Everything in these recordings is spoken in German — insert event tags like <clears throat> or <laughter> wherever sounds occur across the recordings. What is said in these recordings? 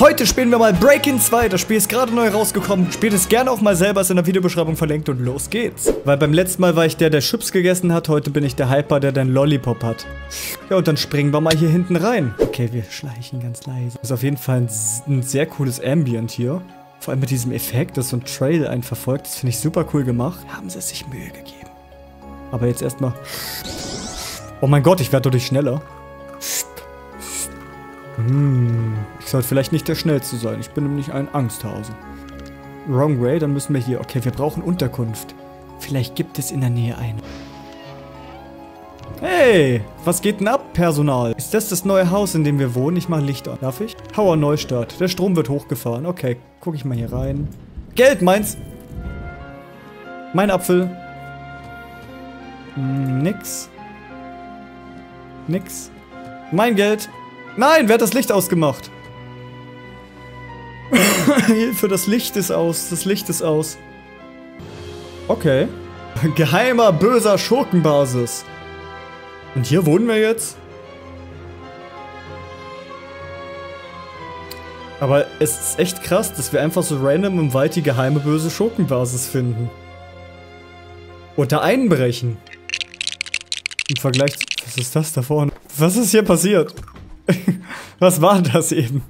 Heute spielen wir mal Breakin 2. Das Spiel ist gerade neu rausgekommen. Spielt es gerne auch mal selber, ist in der Videobeschreibung verlinkt und los geht's. Weil beim letzten Mal war ich der, der Chips gegessen hat. Heute bin ich der Hyper, der den Lollipop hat. Ja, und dann springen wir mal hier hinten rein. Okay, wir schleichen ganz leise. Ist auf jeden Fall ein, ein sehr cooles Ambient hier. Vor allem mit diesem Effekt, dass so ein Trail einen verfolgt. Das finde ich super cool gemacht. Haben sie sich Mühe gegeben. Aber jetzt erstmal... Oh mein Gott, ich werde dadurch schneller. Hm, ich sollte vielleicht nicht der Schnellste sein. Ich bin nämlich ein Angsthase. Wrong way, dann müssen wir hier... Okay, wir brauchen Unterkunft. Vielleicht gibt es in der Nähe eine. Hey, was geht denn ab, Personal? Ist das das neue Haus, in dem wir wohnen? Ich mache Licht an. Darf ich? Hauer Neustart. Der Strom wird hochgefahren. Okay, gucke ich mal hier rein. Geld, meins! Mein Apfel. Hm, nix. Nix. Mein Geld. Nein, wer hat das Licht ausgemacht? <laughs> Hilfe, das Licht ist aus. Das Licht ist aus. Okay. Geheimer, böser Schurkenbasis. Und hier wohnen wir jetzt? Aber es ist echt krass, dass wir einfach so random im Wald die geheime, böse Schurkenbasis finden. Und da einbrechen. Im Vergleich zu... Was ist das da vorne? Was ist hier passiert? <laughs> Was war das eben?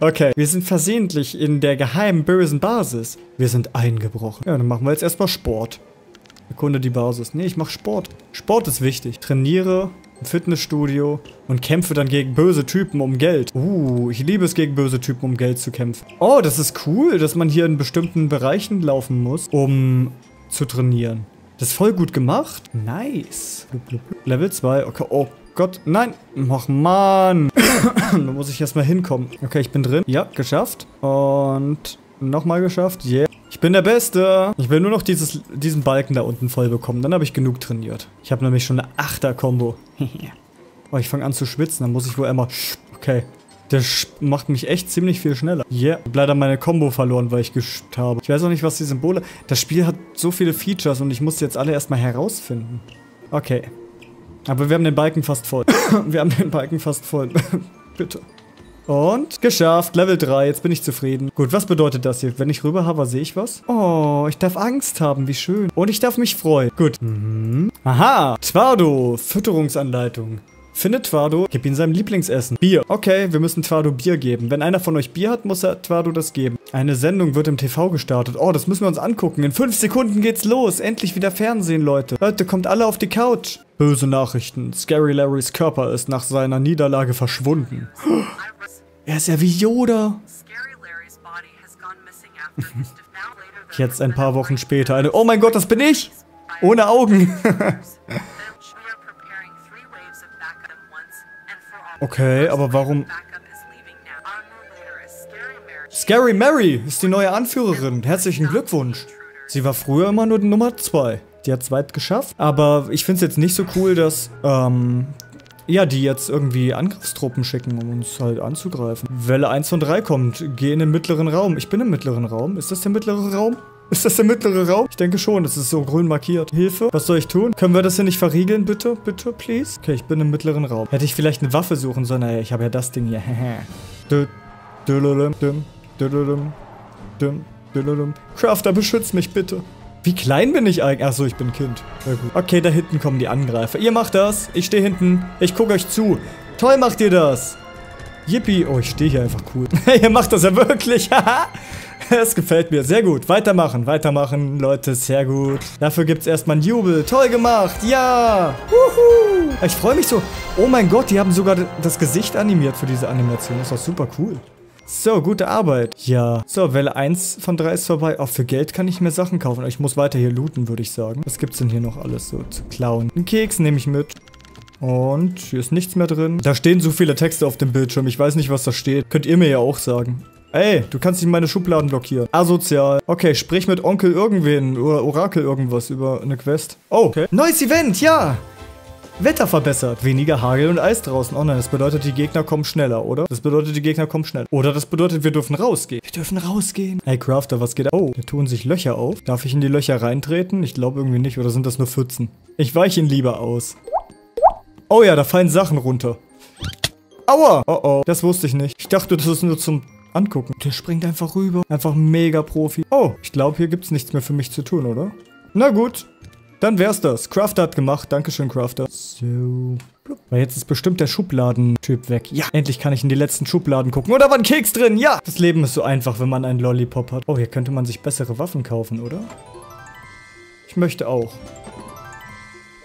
Okay, wir sind versehentlich in der geheimen bösen Basis. Wir sind eingebrochen. Ja, dann machen wir jetzt erstmal Sport. Erkunde die Basis. Nee, ich mach Sport. Sport ist wichtig. Trainiere im Fitnessstudio und kämpfe dann gegen böse Typen um Geld. Uh, ich liebe es, gegen böse Typen um Geld zu kämpfen. Oh, das ist cool, dass man hier in bestimmten Bereichen laufen muss, um zu trainieren. Das ist voll gut gemacht. Nice. Level 2. Okay, oh Gott, nein. Ach, Mann. <coughs> da muss ich erstmal hinkommen. Okay, ich bin drin. Ja, geschafft. Und nochmal geschafft. Yeah. Ich bin der Beste. Ich will nur noch dieses, diesen Balken da unten voll bekommen. Dann habe ich genug trainiert. Ich habe nämlich schon eine Achter-Kombo. <laughs> oh, ich fange an zu schwitzen. Dann muss ich wohl einmal... Okay. Der macht mich echt ziemlich viel schneller. Yeah, hab leider meine Combo verloren, weil ich geschippt habe. Ich weiß auch nicht, was die Symbole... Das Spiel hat so viele Features und ich muss jetzt alle erstmal herausfinden. Okay. Aber wir haben den Balken fast voll. <laughs> wir haben den Balken fast voll. <laughs> Bitte. Und geschafft, Level 3, jetzt bin ich zufrieden. Gut, was bedeutet das hier? Wenn ich rüber habe, sehe ich was? Oh, ich darf Angst haben, wie schön. Und ich darf mich freuen. Gut. Mhm. Aha, Twardo, Fütterungsanleitung. Findet Twado, gib ihm sein Lieblingsessen. Bier. Okay, wir müssen Twado Bier geben. Wenn einer von euch Bier hat, muss er Twado das geben. Eine Sendung wird im TV gestartet. Oh, das müssen wir uns angucken. In fünf Sekunden geht's los. Endlich wieder Fernsehen, Leute. Leute, kommt alle auf die Couch. Böse Nachrichten. Scary Larrys Körper ist nach seiner Niederlage verschwunden. <gasps> Er ist ja wie Yoda. <laughs> Jetzt ein paar Wochen später eine... Oh mein Gott, das bin ich! Ohne Augen. <laughs> Okay, aber warum... Scary Mary ist die neue Anführerin. Herzlichen Glückwunsch. Sie war früher immer nur Nummer 2. Die hat zweit geschafft. Aber ich finde es jetzt nicht so cool, dass, ähm, ja, die jetzt irgendwie Angriffstruppen schicken, um uns halt anzugreifen. Welle 1 von 3 kommt. Geh in den mittleren Raum. Ich bin im mittleren Raum. Ist das der mittlere Raum? Ist das der mittlere Raum? Ich denke schon, das ist so grün markiert. Hilfe? Was soll ich tun? Können wir das hier nicht verriegeln, bitte? Bitte, please? Okay, ich bin im mittleren Raum. Hätte ich vielleicht eine Waffe suchen sollen? Naja, ich habe ja das Ding hier. Crafter, beschützt mich bitte. Wie klein bin ich eigentlich? Achso, ich bin Kind. Gut. Okay, da hinten kommen die Angreifer. Ihr macht das. Ich stehe hinten. Ich gucke euch zu. Toll macht ihr das. Yippie. Oh, ich stehe hier einfach cool. ihr macht das ja wirklich. Haha. <laughs> Es gefällt mir. Sehr gut. Weitermachen, weitermachen, Leute. Sehr gut. Dafür gibt es erstmal einen Jubel. Toll gemacht. Ja. Wuhu. Ich freue mich so. Oh mein Gott, die haben sogar das Gesicht animiert für diese Animation. Das ist doch super cool. So, gute Arbeit. Ja. So, Welle 1 von 3 ist vorbei. Auch für Geld kann ich mir Sachen kaufen. Ich muss weiter hier looten, würde ich sagen. Was gibt's denn hier noch alles so zu klauen? Einen Keks nehme ich mit. Und hier ist nichts mehr drin. Da stehen so viele Texte auf dem Bildschirm. Ich weiß nicht, was da steht. Könnt ihr mir ja auch sagen. Ey, du kannst nicht meine Schubladen blockieren. Asozial. Okay, sprich mit Onkel irgendwen oder Orakel irgendwas über eine Quest. Oh, okay. Neues Event, ja! Wetter verbessert. Weniger Hagel und Eis draußen. Oh nein, das bedeutet, die Gegner kommen schneller, oder? Das bedeutet, die Gegner kommen schneller. Oder das bedeutet, wir dürfen rausgehen. Wir dürfen rausgehen. Hey, Crafter, was geht? Oh, da tun sich Löcher auf. Darf ich in die Löcher reintreten? Ich glaube irgendwie nicht. Oder sind das nur Pfützen? Ich weiche ihn lieber aus. Oh ja, da fallen Sachen runter. Aua! Oh oh, das wusste ich nicht. Ich dachte, das ist nur zum angucken. Der springt einfach rüber. Einfach mega Profi. Oh, ich glaube, hier gibt es nichts mehr für mich zu tun, oder? Na gut. Dann wär's das. Crafter hat gemacht. Dankeschön, Crafter. So. Weil jetzt ist bestimmt der Schubladentyp weg. Ja, endlich kann ich in die letzten Schubladen gucken. Und da war ein Keks drin. Ja. Das Leben ist so einfach, wenn man einen Lollipop hat. Oh, hier könnte man sich bessere Waffen kaufen, oder? Ich möchte auch.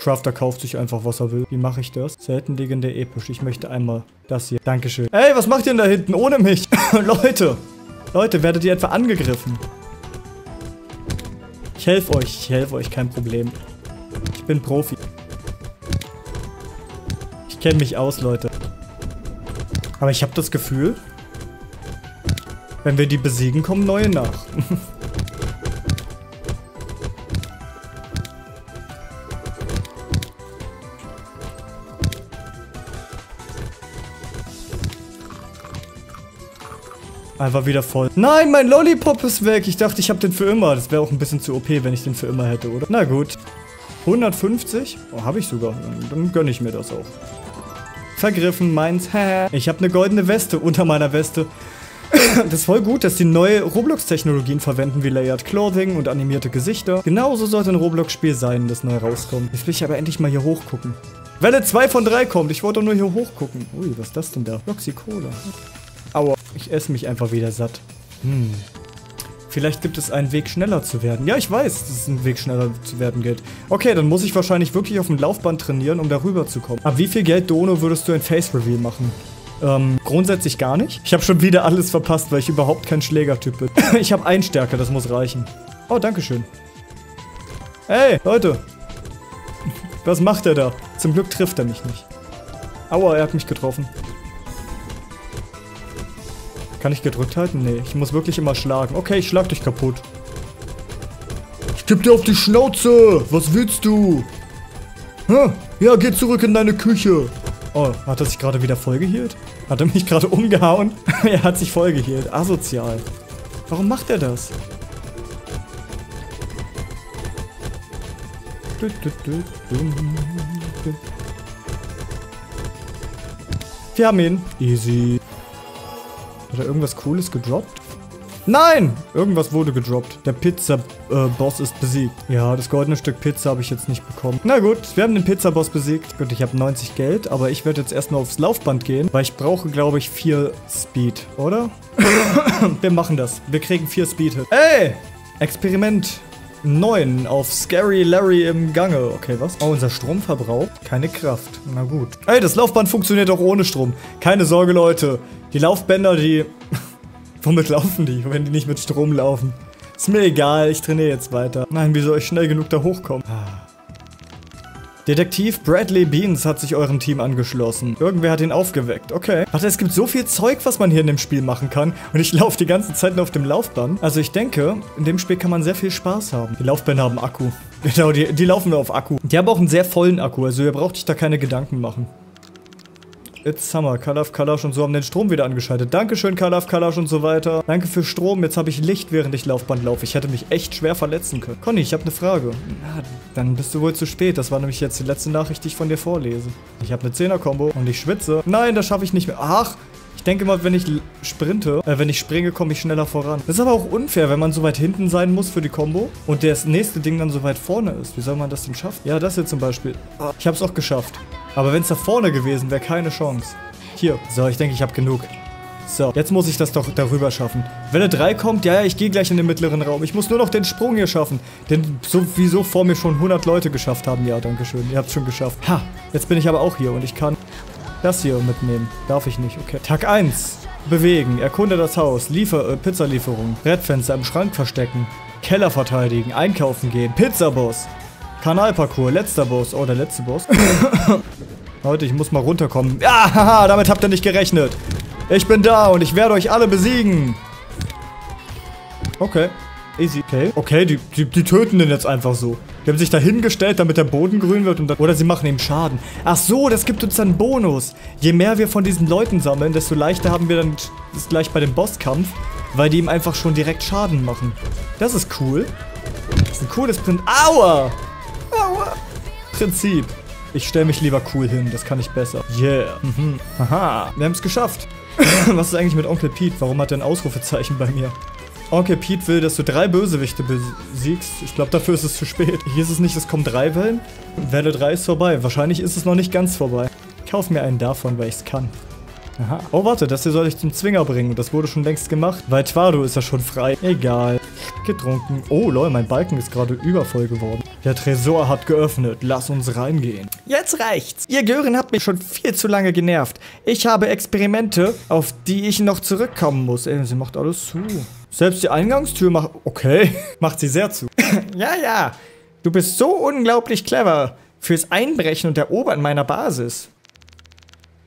Crafter kauft sich einfach, was er will. Wie mache ich das? Selten legendär episch. Ich möchte einmal das hier. Dankeschön. Ey, was macht ihr denn da hinten ohne mich? <laughs> Leute. Leute, werdet ihr etwa angegriffen? Ich helfe euch. Ich helfe euch. Kein Problem. Ich bin Profi. Ich kenne mich aus, Leute. Aber ich habe das Gefühl, wenn wir die besiegen, kommen neue nach. <laughs> Einfach wieder voll. Nein, mein Lollipop ist weg. Ich dachte, ich habe den für immer. Das wäre auch ein bisschen zu OP, wenn ich den für immer hätte, oder? Na gut. 150? Oh, habe ich sogar. Dann gönne ich mir das auch. Vergriffen, meins. ich habe eine goldene Weste unter meiner Weste. <coughs> das ist voll gut, dass die neue Roblox-Technologien verwenden, wie Layered Clothing und animierte Gesichter. Genauso sollte ein Roblox-Spiel sein, das neu rauskommt. Jetzt will ich aber endlich mal hier hochgucken. Welle 2 von 3 kommt. Ich wollte nur hier hochgucken. Ui, was ist das denn da? Roxy Cola. Aua. Ich esse mich einfach wieder satt. Hm. Vielleicht gibt es einen Weg, schneller zu werden. Ja, ich weiß, dass es einen Weg, schneller zu werden gilt. Okay, dann muss ich wahrscheinlich wirklich auf dem Laufband trainieren, um darüber zu kommen. Ab wie viel Geld, Dono, würdest du ein Face-Reveal machen? Ähm, grundsätzlich gar nicht. Ich habe schon wieder alles verpasst, weil ich überhaupt kein Schlägertyp bin. <laughs> ich habe einen Stärke, das muss reichen. Oh, dankeschön. Hey, Leute. Was macht er da? Zum Glück trifft er mich nicht. Aua, er hat mich getroffen. Kann ich gedrückt halten? Nee, ich muss wirklich immer schlagen. Okay, ich schlag dich kaputt. Ich geb dir auf die Schnauze. Was willst du? Ja, geh zurück in deine Küche. Oh, hat er sich gerade wieder vollgehielt? Hat er mich gerade <laughs> umgehauen? <laughs> er hat sich vollgehielt. Asozial. Warum macht er das? Wir haben ihn. Easy. Hat er irgendwas Cooles gedroppt? Nein! Irgendwas wurde gedroppt. Der Pizza-Boss äh, ist besiegt. Ja, das goldene Stück Pizza habe ich jetzt nicht bekommen. Na gut, wir haben den Pizza-Boss besiegt. Gut, ich habe 90 Geld, aber ich werde jetzt erstmal aufs Laufband gehen, weil ich brauche, glaube ich, 4 Speed, oder? <coughs> wir machen das. Wir kriegen 4 Speed. Ey! Experiment 9 auf Scary Larry im Gange. Okay, was? Oh, unser Strom verbraucht keine Kraft. Na gut. Ey, das Laufband funktioniert auch ohne Strom. Keine Sorge, Leute. Die Laufbänder, die... <laughs> Womit laufen die, wenn die nicht mit Strom laufen? Ist mir egal, ich trainiere jetzt weiter. Nein, wie soll ich schnell genug da hochkommen? Ah. Detektiv Bradley Beans hat sich eurem Team angeschlossen. Irgendwer hat ihn aufgeweckt. Okay. Warte, es gibt so viel Zeug, was man hier in dem Spiel machen kann. Und ich <laughs> laufe die ganze Zeit nur auf dem Laufband. Also ich denke, in dem Spiel kann man sehr viel Spaß haben. Die Laufbänder haben Akku. <laughs> Genau, die, die laufen nur auf Akku. Die haben auch einen sehr vollen Akku, also ihr braucht euch da keine Gedanken machen. It's Summer. Kalaf, Kalash und so haben den Strom wieder angeschaltet. Dankeschön, Kalaf, Kalash und so weiter. Danke für Strom. Jetzt habe ich Licht, während ich Laufband laufe. Ich hätte mich echt schwer verletzen können. Conny, ich habe eine Frage. Na, dann bist du wohl zu spät. Das war nämlich jetzt die letzte Nachricht, die ich von dir vorlese. Ich habe eine 10er-Kombo und ich schwitze. Nein, das schaffe ich nicht mehr. Ach, ich denke mal, wenn ich sprinte, äh, wenn ich springe, komme ich schneller voran. Das ist aber auch unfair, wenn man so weit hinten sein muss für die Combo und das nächste Ding dann so weit vorne ist. Wie soll man das denn schaffen? Ja, das hier zum Beispiel. Ich habe es auch geschafft. Aber wenn es da vorne gewesen wäre, keine Chance. Hier. So, ich denke, ich habe genug. So, jetzt muss ich das doch darüber schaffen. Welle 3 kommt, ja, ja, ich gehe gleich in den mittleren Raum. Ich muss nur noch den Sprung hier schaffen. Den sowieso vor mir schon 100 Leute geschafft haben. Ja, danke schön. Ihr habt es schon geschafft. Ha, jetzt bin ich aber auch hier und ich kann das hier mitnehmen. Darf ich nicht, okay. Tag 1. Bewegen, erkunde das Haus, Liefer äh, Pizzalieferung, Brettfenster im Schrank verstecken, Keller verteidigen, einkaufen gehen, Pizzaboss, Kanalparcours, letzter Boss. Oh, der letzte Boss. <laughs> Leute, ich muss mal runterkommen. Ja, haha, damit habt ihr nicht gerechnet. Ich bin da und ich werde euch alle besiegen. Okay. Easy. Okay. Okay, die, die, die töten den jetzt einfach so. Die haben sich da hingestellt, damit der Boden grün wird und dann, Oder sie machen ihm Schaden. Ach so, das gibt uns dann Bonus. Je mehr wir von diesen Leuten sammeln, desto leichter haben wir dann das gleich bei dem Bosskampf, weil die ihm einfach schon direkt Schaden machen. Das ist cool. Das ist ein cooles Prinzip. Aua! Aua! Prinzip. Ich stelle mich lieber cool hin, das kann ich besser. Yeah. Mhm. Haha, wir haben es geschafft. <clears throat> Was ist eigentlich mit Onkel Pete? Warum hat er ein Ausrufezeichen bei mir? Onkel Pete will, dass du drei Bösewichte besiegst. Ich glaube, dafür ist es zu spät. Hier ist es nicht, es kommen drei Wellen. Welle 3 ist vorbei. Wahrscheinlich ist es noch nicht ganz vorbei. Kauf mir einen davon, weil ich es kann. Aha. Oh, warte, das hier soll ich zum Zwinger bringen. Das wurde schon längst gemacht. Weil Twado ist ja schon frei. Egal. Getrunken. Oh, lol, mein Balken ist gerade übervoll geworden. Der Tresor hat geöffnet. Lass uns reingehen. Jetzt reicht's. Ihr Gören habt mich schon viel zu lange genervt. Ich habe Experimente, auf die ich noch zurückkommen muss. Ey, sie macht alles zu. Selbst die Eingangstür macht... Okay, <laughs> macht sie sehr zu. <laughs> ja, ja. Du bist so unglaublich clever fürs Einbrechen und Erobern meiner Basis.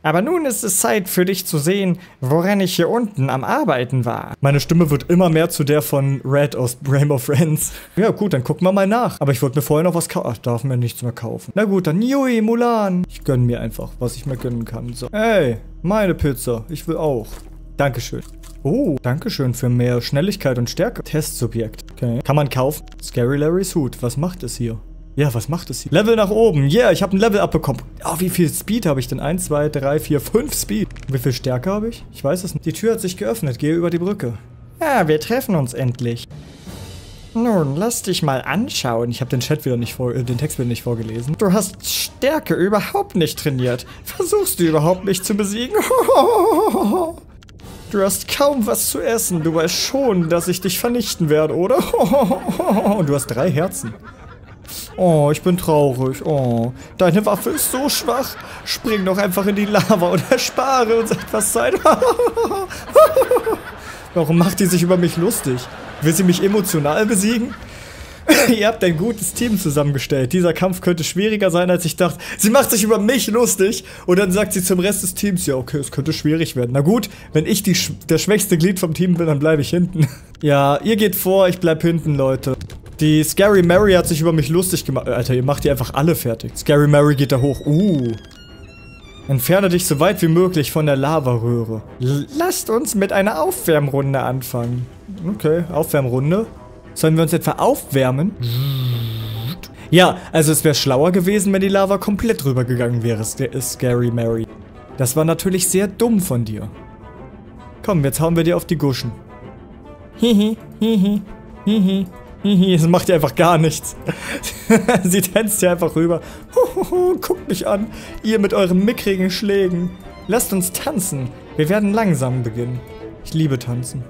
Aber nun ist es Zeit für dich zu sehen, woran ich hier unten am Arbeiten war. Meine Stimme wird immer mehr zu der von Red aus Rainbow Friends. Ja gut, dann gucken wir mal nach. Aber ich wollte mir vorher noch was kaufen. Ach, darf mir nichts mehr kaufen. Na gut, dann Yui, Mulan. Ich gönne mir einfach, was ich mir gönnen kann. So. Hey, meine Pizza. Ich will auch. Dankeschön. Oh, Dankeschön für mehr Schnelligkeit und Stärke. Testsubjekt. Okay. Kann man kaufen. Scary Larry's Hut. Was macht es hier? Ja, was macht es hier? Level nach oben. Yeah, ich habe ein Level abbekommen. Oh, wie viel Speed habe ich denn? 1, 2, 3, 4, 5 Speed. Wie viel Stärke habe ich? Ich weiß es nicht. Die Tür hat sich geöffnet. Gehe über die Brücke. Ja, wir treffen uns endlich. Nun, lass dich mal anschauen. Ich habe den Chat wieder nicht vor, äh, den Text wieder nicht vorgelesen. Du hast Stärke überhaupt nicht trainiert. Versuchst du überhaupt mich zu besiegen? <laughs> Du hast kaum was zu essen. Du weißt schon, dass ich dich vernichten werde, oder? <laughs> Und du hast drei Herzen. Oh, ich bin traurig. Oh, deine Waffe ist so schwach. Spring doch einfach in die Lava und erspare uns etwas Zeit. <laughs> Warum macht die sich über mich lustig? Will sie mich emotional besiegen? <laughs> Ihr habt ein gutes Team zusammengestellt. Dieser Kampf könnte schwieriger sein, als ich dachte. Sie macht sich über mich lustig und dann sagt sie zum Rest des Teams, ja, okay, es könnte schwierig werden. Na gut, wenn ich die, der schwächste Glied vom Team bin, dann bleibe ich hinten. <laughs> ja, ihr geht vor, ich bleib hinten, Leute. Die Scary Mary hat sich über mich lustig gemacht. Alter, ihr macht die einfach alle fertig. Scary Mary geht da hoch. Uh. Entferne dich so weit wie möglich von der Lavaröhre. Lasst uns mit einer Aufwärmrunde anfangen. Okay, Aufwärmrunde. Sollen wir uns etwa aufwärmen? Ja, also es wäre schlauer gewesen, wenn die Lava komplett rübergegangen wäre, Scary Mary. Das war natürlich sehr dumm von dir. Komm, jetzt hauen wir dir auf die Guschen. Hihi, hihi, hihi. <laughs> Es macht ja einfach gar nichts. <laughs> Sie tänzt ja einfach rüber. Guckt mich an, ihr mit euren mickrigen Schlägen. Lasst uns tanzen. Wir werden langsam beginnen. Ich liebe tanzen.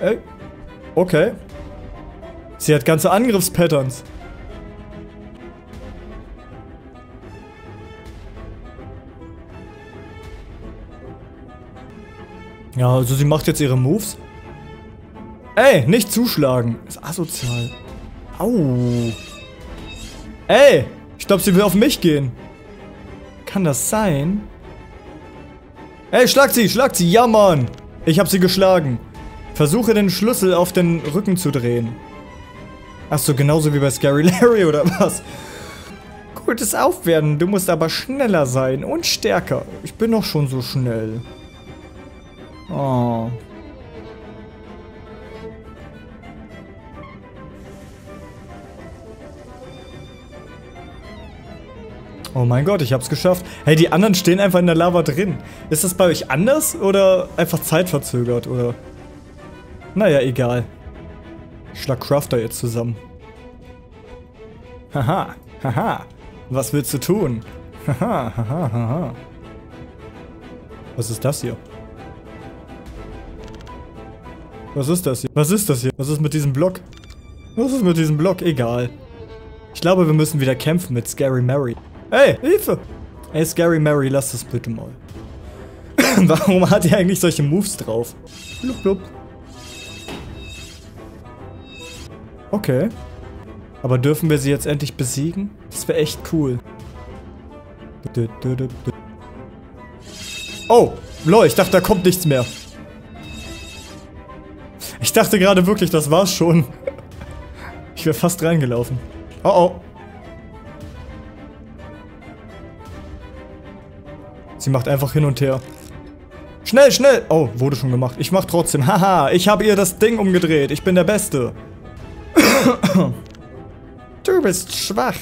Ey. Okay. Sie hat ganze Angriffspatterns. Ja, also sie macht jetzt ihre Moves. Ey, nicht zuschlagen. Ist asozial. Au. Ey, ich glaube, sie will auf mich gehen. Kann das sein? Ey, schlag sie, schlag sie. Ja, Mann. Ich habe sie geschlagen. Versuche den Schlüssel auf den Rücken zu drehen. Achso, genauso wie bei Scary <laughs> Larry oder was? Gutes Aufwerten, du musst aber schneller sein und stärker. Ich bin doch schon so schnell. Oh, Oh mein Gott, ich hab's geschafft. Hey, die anderen stehen einfach in der Lava drin. Ist das bei euch anders oder einfach zeitverzögert oder? Naja, egal. Ich schlag Crafter jetzt zusammen. Haha, haha. Was willst du tun? Haha, haha, haha. Was ist das hier? Was ist das hier? Was ist das hier? Was ist mit diesem Block? Was ist mit diesem Block? Egal. Ich glaube, wir müssen wieder kämpfen mit Scary Mary. Hey, Hilfe! Ey, Scary Mary, lass das bitte mal. <laughs> Warum hat er eigentlich solche Moves drauf? Blub, blub. Okay. Aber dürfen wir sie jetzt endlich besiegen? Das wäre echt cool. Oh, lol, ich dachte, da kommt nichts mehr. Ich dachte gerade wirklich, das war's schon. Ich wäre fast reingelaufen. Oh oh. Sie macht einfach hin und her. Schnell, schnell! Oh, wurde schon gemacht. Ich mach trotzdem. Haha, ich habe ihr das Ding umgedreht. Ich bin der Beste. <coughs> du bist schwach.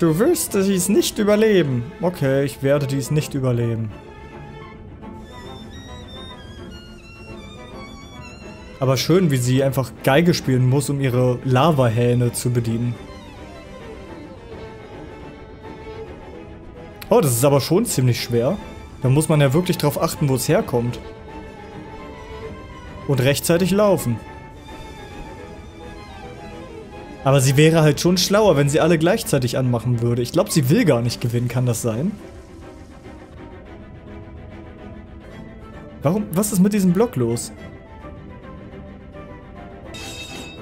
Du wirst dies nicht überleben. Okay, ich werde dies nicht überleben. Aber schön, wie sie einfach Geige spielen muss, um ihre Lavahähne zu bedienen. Oh, das ist aber schon ziemlich schwer. Da muss man ja wirklich drauf achten, wo es herkommt. Und rechtzeitig laufen. Aber sie wäre halt schon schlauer, wenn sie alle gleichzeitig anmachen würde. Ich glaube, sie will gar nicht gewinnen, kann das sein? Warum? Was ist mit diesem Block los?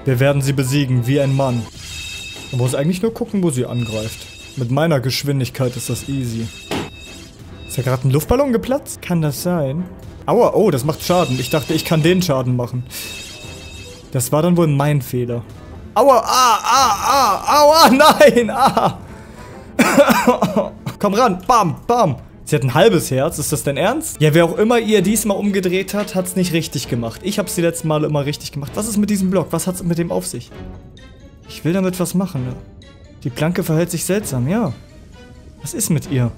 Wir werden sie besiegen, wie ein Mann. Man muss eigentlich nur gucken, wo sie angreift. Mit meiner Geschwindigkeit ist das easy. Ist da gerade ein Luftballon geplatzt? Kann das sein? Aua, oh, das macht Schaden. Ich dachte, ich kann den Schaden machen. Das war dann wohl mein Fehler. Aua, ah, ah, ah, aua, <laughs> nein, ah. <laughs> Komm ran, bam, bam. Sie hat ein halbes Herz, ist das dein Ernst? Ja, wer auch immer ihr diesmal umgedreht hat, hat es nicht richtig gemacht. Ich habe es die letzten Male immer richtig gemacht. Was ist mit diesem Block? Was hat es mit dem auf sich? Ich will damit was machen, ne? Die Planke verhält sich seltsam, ja. Was ist mit ihr?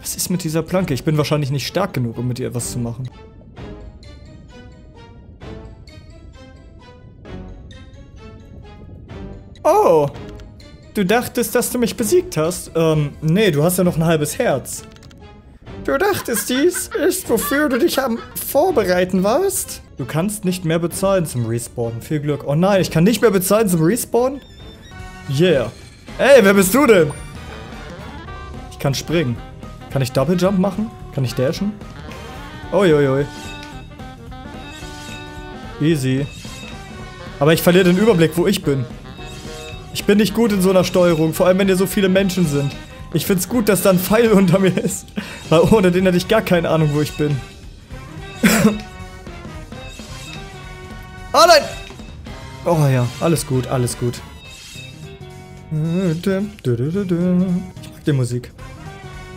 Was ist mit dieser Planke? Ich bin wahrscheinlich nicht stark genug, um mit ihr was zu machen. Oh! Du dachtest, dass du mich besiegt hast? Ähm, nee, du hast ja noch ein halbes Herz. Du dachtest, dies ist, wofür du dich am Vorbereiten warst? Du kannst nicht mehr bezahlen zum Respawn. Viel Glück. Oh nein, ich kann nicht mehr bezahlen zum Respawn? Yeah. Ey, wer bist du denn? Ich kann springen. Kann ich Double Jump machen? Kann ich dashen? Uiuiui. Easy. Aber ich verliere den Überblick, wo ich bin. Ich bin nicht gut in so einer Steuerung, vor allem wenn hier so viele Menschen sind. Ich find's gut, dass da ein Pfeil <laughs> unter mir ist. Weil ohne den hätte ich gar keine Ahnung, wo ich bin. <laughs> oh nein! Oh ja, alles gut, alles gut. Ich mag die Musik.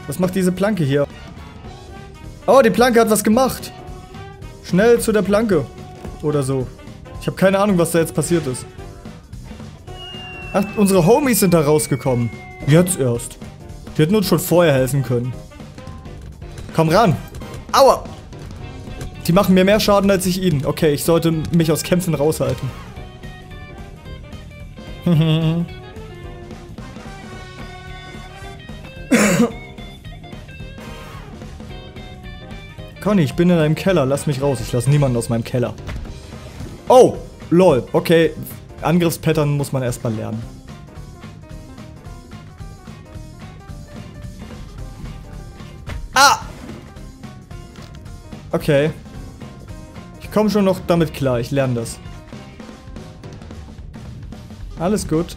Was macht diese Planke hier? Oh, die Planke hat was gemacht. Schnell zu der Planke. Oder so. Ich habe keine Ahnung, was da jetzt passiert ist. Ach, unsere Homies sind da rausgekommen. Jetzt erst. Die hätten uns schon vorher helfen können. Komm ran. Aua. Die machen mir mehr Schaden als ich ihnen. Okay, ich sollte mich aus Kämpfen raushalten. <laughs> Conny, ich bin in einem Keller. Lass mich raus. Ich lasse niemanden aus meinem Keller. Oh, lol. Okay, Angriffspattern muss man erstmal lernen. Ah! Okay. Ich komme schon noch damit klar. Ich lerne das. Alles gut.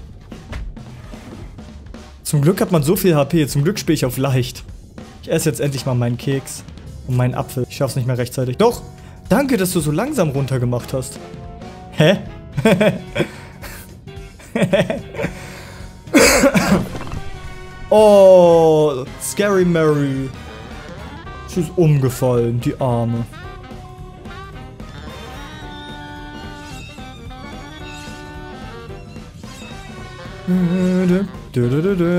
Zum Glück hat man so viel HP. Zum Glück spiele ich auf leicht. Ich esse jetzt endlich mal meinen Keks. Und meinen Apfel. Ich schaff's nicht mehr rechtzeitig. Doch! Danke, dass du so langsam runtergemacht hast. Hä? <laughs> oh, Scary Mary. Sie ist umgefallen, die Arme.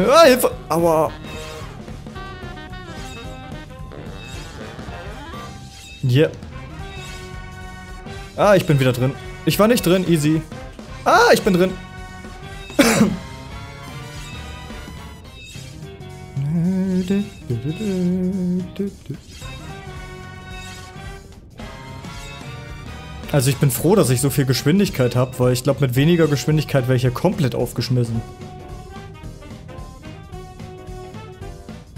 Ah, Hilfe! Aua! Yeah. Ah, ich bin wieder drin. Ich war nicht drin, easy. Ah, ich bin drin. Also ich bin froh, dass ich so viel Geschwindigkeit habe, weil ich glaube, mit weniger Geschwindigkeit wäre ich ja komplett aufgeschmissen.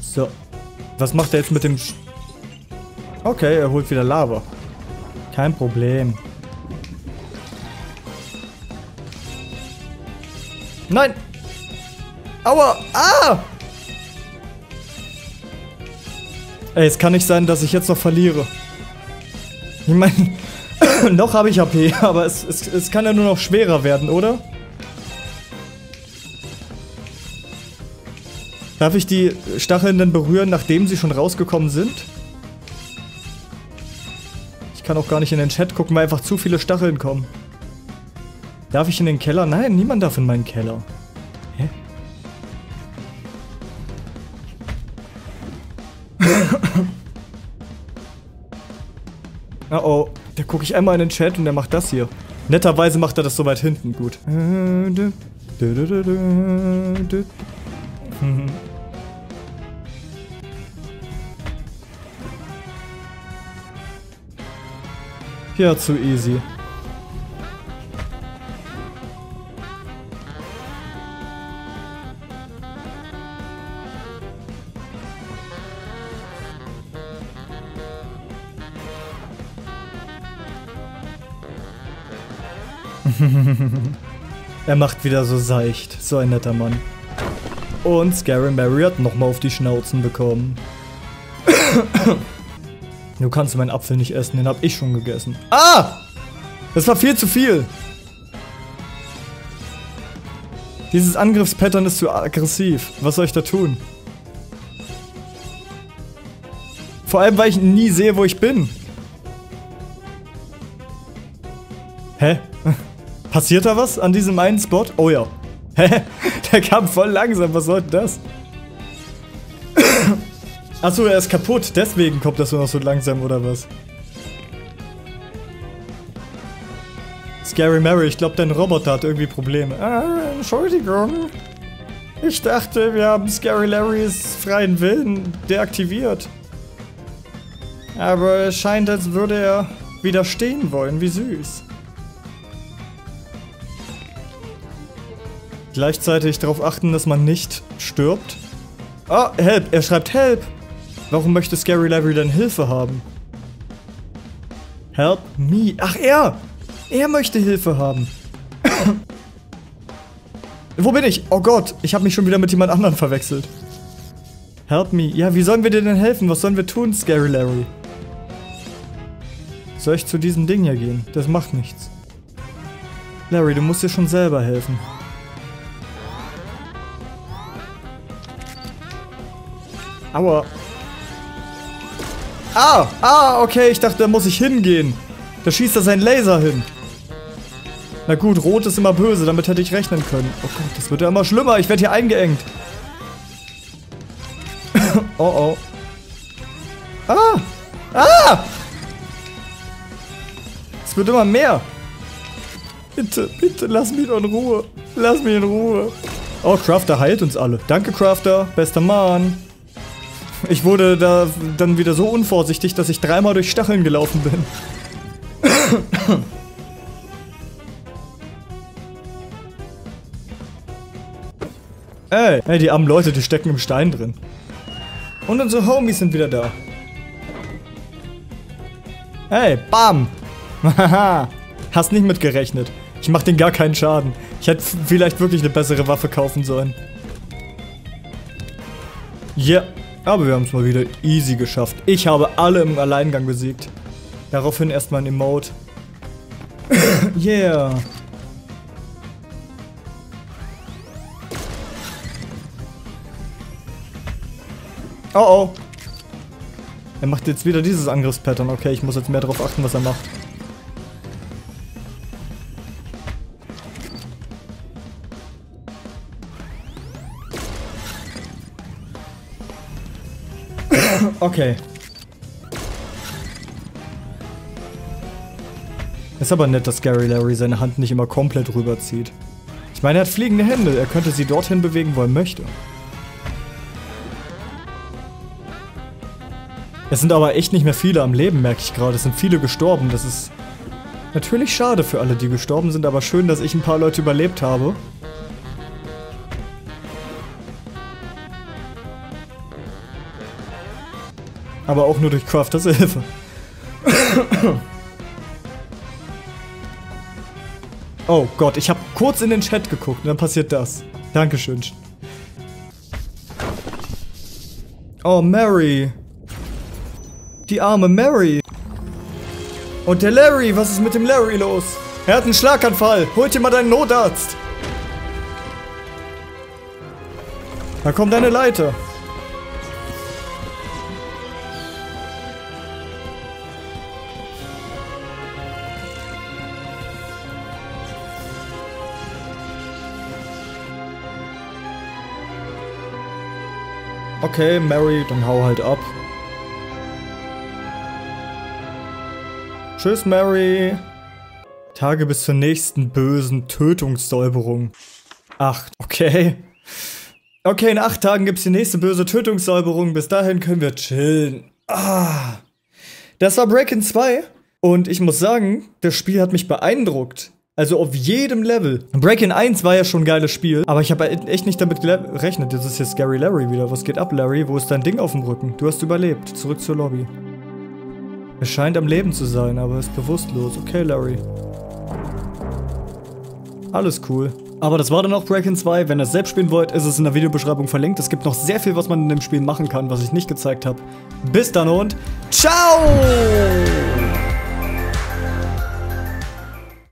So. Was macht er jetzt mit dem... Sch okay, er holt wieder Lava. Kein Problem. Nein! Aua! Ah! Ey, es kann nicht sein, dass ich jetzt noch verliere. Ich meine, <coughs> noch habe ich HP, aber es, es, es kann ja nur noch schwerer werden, oder? Darf ich die Stacheln denn berühren, nachdem sie schon rausgekommen sind? kann auch gar nicht in den Chat gucken, weil einfach zu viele Stacheln kommen. Darf ich in den Keller? Nein, niemand darf in meinen Keller. Hä? <coughs> oh oh, da gucke ich einmal in den Chat und der macht das hier. Netterweise macht er das so weit hinten, gut. <laughs> Ja, zu easy. <laughs> er macht wieder so seicht. So ein netter Mann. Und Scary Mary hat nochmal auf die Schnauzen bekommen. Du kannst meinen Apfel nicht essen, den hab ich schon gegessen. Ah! Das war viel zu viel. Dieses Angriffspattern ist zu aggressiv. Was soll ich da tun? Vor allem, weil ich nie sehe, wo ich bin. Hä? Passiert da was an diesem einen Spot? Oh ja. Hä? <laughs> Der kam voll langsam. Was soll denn das? Achso, er ist kaputt. Deswegen kommt das nur noch so langsam, oder was? Scary Mary, ich glaube, dein Roboter hat irgendwie Probleme. Ah, Entschuldigung. Ich dachte, wir haben Scary Larrys freien Willen deaktiviert. Aber es scheint, als würde er widerstehen wollen. Wie süß. Gleichzeitig darauf achten, dass man nicht stirbt. Ah, Help! Er schreibt Help! Warum möchte Scary Larry denn Hilfe haben? Help me. Ach, er! Er möchte Hilfe haben. <coughs> Wo bin ich? Oh Gott, ich habe mich schon wieder mit jemand anderem verwechselt. Help me. Ja, wie sollen wir dir denn helfen? Was sollen wir tun, Scary Larry? Soll ich zu diesem Ding hier gehen? Das macht nichts. Larry, du musst dir schon selber helfen. Aua. Ah, ah, okay, ich dachte, da muss ich hingehen. Da schießt er seinen Laser hin. Na gut, rot ist immer böse, damit hätte ich rechnen können. Oh Gott, das wird ja immer schlimmer. Ich werde hier eingeengt. <laughs> oh oh. Ah! Ah! Es wird immer mehr. Bitte, bitte, lass mich doch in Ruhe. Lass mich in Ruhe. Oh, Crafter heilt uns alle. Danke, Crafter. Bester Mann. Ich wurde da dann wieder so unvorsichtig, dass ich dreimal durch Stacheln gelaufen bin. <coughs> Ey, ey, die armen Leute, die stecken im Stein drin. Und unsere Homies sind wieder da. Hey, bam! Haha, <laughs> hast nicht mitgerechnet. Ich mach denen gar keinen Schaden. Ich hätte vielleicht wirklich eine bessere Waffe kaufen sollen. Ja, aber wir haben es mal wieder easy geschafft. Ich habe alle im Alleingang besiegt. Daraufhin erstmal ein Emote. <coughs> yeah. Oh oh. Er macht jetzt wieder dieses Angriffspattern. Okay, ich muss jetzt mehr darauf achten, was er macht. Okay. Ist aber nett, dass Gary Larry seine Hand nicht immer komplett rüberzieht. Ich meine, er hat fliegende Hände. Er könnte sie dorthin bewegen, wo er möchte. Es sind aber echt nicht mehr viele am Leben, merke ich gerade. Es sind viele gestorben. Das ist natürlich schade für alle, die gestorben sind, aber schön, dass ich ein paar Leute überlebt habe. Aber auch nur durch Crafters Hilfe. oh Gott, ich habe kurz in den Chat geguckt und dann passiert das. Dankeschön. Oh, Mary. Die arme Mary. Und der Larry, was ist mit dem Larry los? Er hat einen Schlaganfall. Holt dir mal deinen Notarzt. Da kommt deine Leiter. Okay, Mary, dann hau halt ab. Tschüss, Mary. Tage bis zur nächsten bösen Tötungssäuberung. Acht, okay. Okay, in acht Tagen gibt's die nächste böse Tötungssäuberung. Bis dahin können wir chillen. Ah. Das war Breakin 2. Und ich muss sagen, das Spiel hat mich beeindruckt. Also auf jedem Level. Breakin 1 war ja schon ein geiles Spiel, aber ich habe echt nicht damit gerechnet. Das ist jetzt Gary Larry wieder. Was geht ab, Larry? Wo ist dein Ding auf dem Rücken? Du hast überlebt. Zurück zur Lobby. Er scheint am Leben zu sein, aber ist bewusstlos. Okay, Larry. Alles cool. Aber das war dann auch Breakin 2. Wenn ihr es selbst spielen wollt, ist es in der Videobeschreibung verlinkt. Es gibt noch sehr viel, was man in dem Spiel machen kann, was ich nicht gezeigt habe. Bis dann und ciao!